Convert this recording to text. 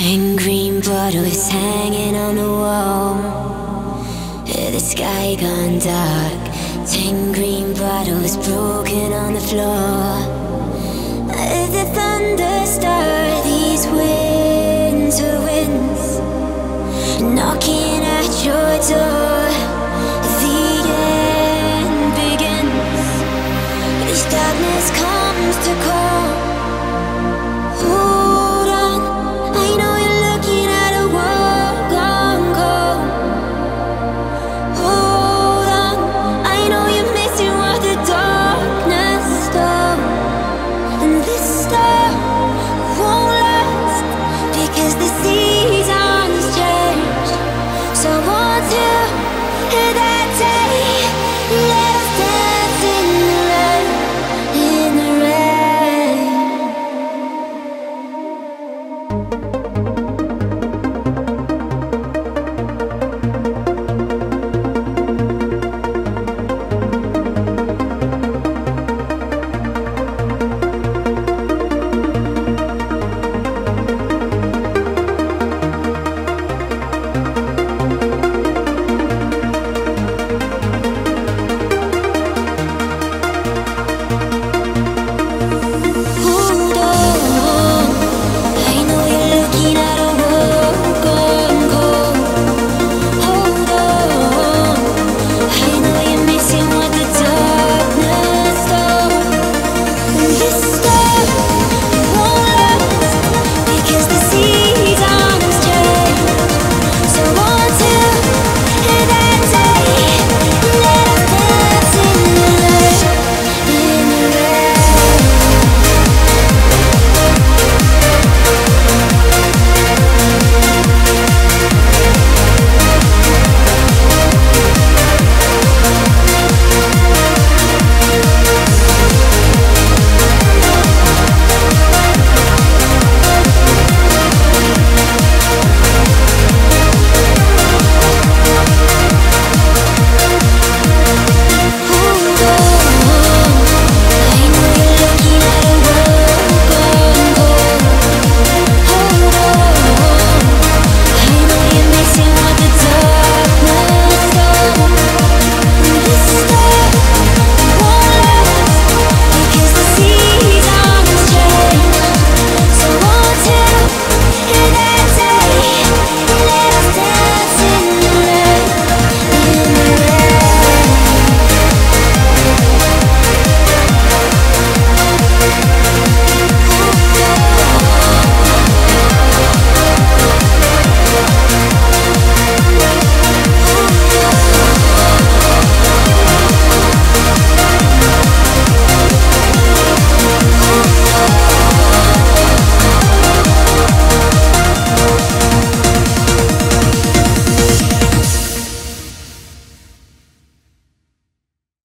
Ten green bottles hanging on the wall. The sky gone dark. Ten green bottles broken on the floor. Let the thunder starts, these winter winds knocking at your door. darkness comes to call. Ooh.